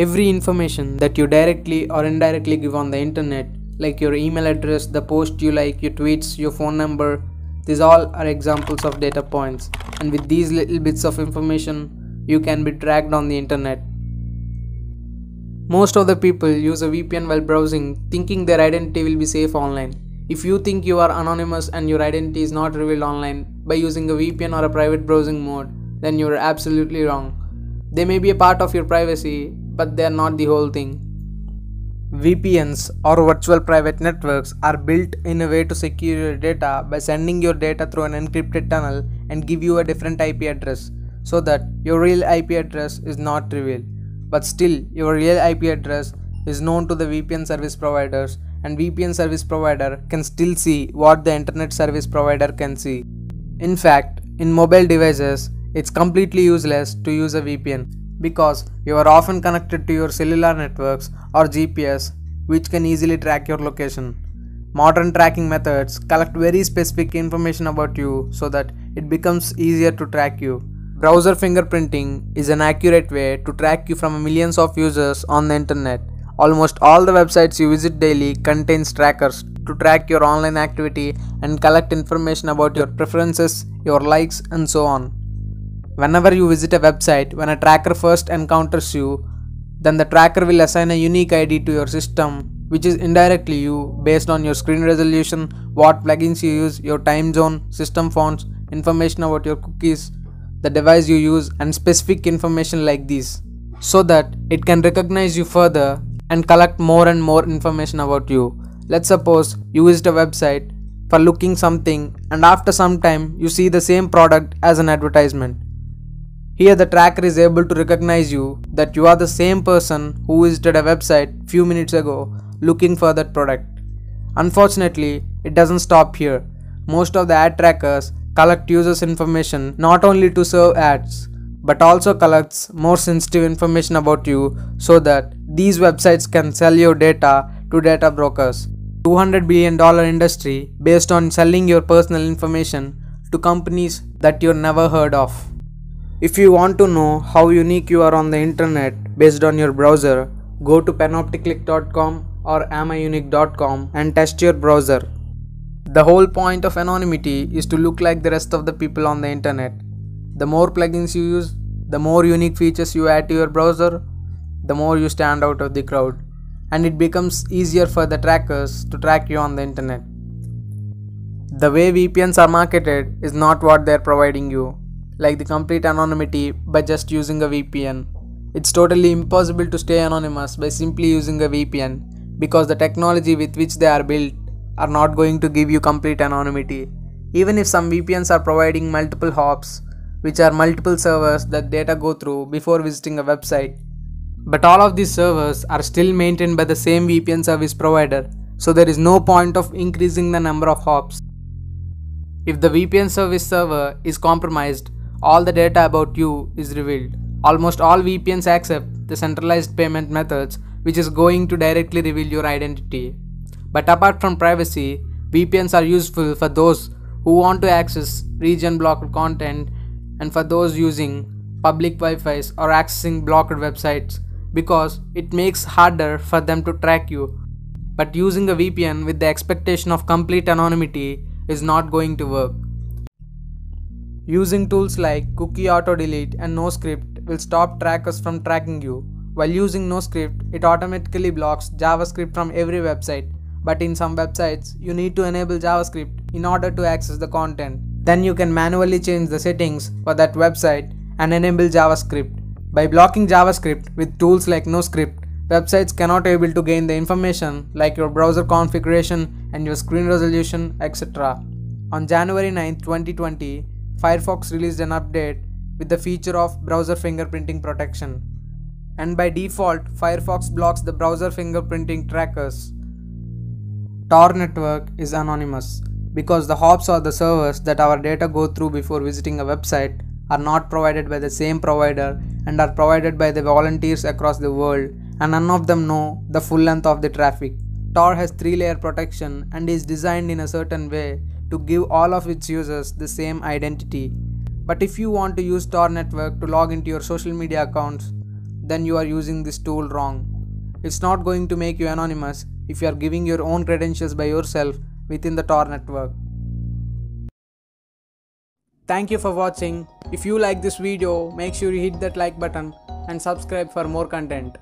Every information that you directly or indirectly give on the internet, like your email address, the post you like, your tweets, your phone number, these all are examples of data points. And with these little bits of information, you can be tracked on the internet. Most of the people use a VPN while browsing, thinking their identity will be safe online. If you think you are anonymous and your identity is not revealed online by using a VPN or a private browsing mode, then you are absolutely wrong. They may be a part of your privacy, but they are not the whole thing. VPNs or virtual private networks are built in a way to secure your data by sending your data through an encrypted tunnel and give you a different IP address so that your real IP address is not revealed. But still, your real IP address is known to the VPN service providers and VPN service provider can still see what the internet service provider can see. In fact, in mobile devices, it's completely useless to use a VPN because you are often connected to your cellular networks or GPS which can easily track your location. Modern tracking methods collect very specific information about you so that it becomes easier to track you. Browser fingerprinting is an accurate way to track you from millions of users on the internet. Almost all the websites you visit daily contains trackers to track your online activity and collect information about your preferences, your likes and so on. Whenever you visit a website, when a tracker first encounters you, then the tracker will assign a unique ID to your system, which is indirectly you based on your screen resolution, what plugins you use, your time zone, system fonts, information about your cookies, the device you use, and specific information like this, so that it can recognize you further and collect more and more information about you. Let's suppose you visit a website for looking something and after some time you see the same product as an advertisement here the tracker is able to recognize you that you are the same person who visited a website few minutes ago looking for that product. Unfortunately, it doesn't stop here. Most of the ad trackers collect users information not only to serve ads but also collects more sensitive information about you so that these websites can sell your data to data brokers. 200 billion dollar industry based on selling your personal information to companies that you never heard of. If you want to know how unique you are on the internet based on your browser, go to panopticlick.com or amiunique.com and test your browser. The whole point of anonymity is to look like the rest of the people on the internet. The more plugins you use, the more unique features you add to your browser, the more you stand out of the crowd, and it becomes easier for the trackers to track you on the internet. The way VPNs are marketed is not what they are providing you like the complete anonymity by just using a VPN. It's totally impossible to stay anonymous by simply using a VPN because the technology with which they are built are not going to give you complete anonymity. Even if some VPNs are providing multiple hops, which are multiple servers that data go through before visiting a website. But all of these servers are still maintained by the same VPN service provider, so there is no point of increasing the number of hops. If the VPN service server is compromised, all the data about you is revealed. Almost all VPNs accept the centralized payment methods which is going to directly reveal your identity. But apart from privacy, VPNs are useful for those who want to access region blocked content and for those using public Wi-Fi's or accessing blocked websites because it makes harder for them to track you. But using a VPN with the expectation of complete anonymity is not going to work. Using tools like cookie auto delete and NoScript will stop trackers from tracking you. While using NoScript, it automatically blocks JavaScript from every website. But in some websites, you need to enable JavaScript in order to access the content. Then you can manually change the settings for that website and enable JavaScript. By blocking JavaScript with tools like NoScript, websites cannot able to gain the information like your browser configuration and your screen resolution, etc. On January 9, 2020, Firefox released an update with the feature of browser fingerprinting protection. And by default, Firefox blocks the browser fingerprinting trackers. Tor network is anonymous because the hops or the servers that our data go through before visiting a website are not provided by the same provider and are provided by the volunteers across the world and none of them know the full length of the traffic. Tor has three layer protection and is designed in a certain way to give all of its users the same identity. But if you want to use Tor network to log into your social media accounts, then you are using this tool wrong. It's not going to make you anonymous if you are giving your own credentials by yourself within the Tor network. Thank you for watching. If you like this video, make sure you hit that like button and subscribe for more content.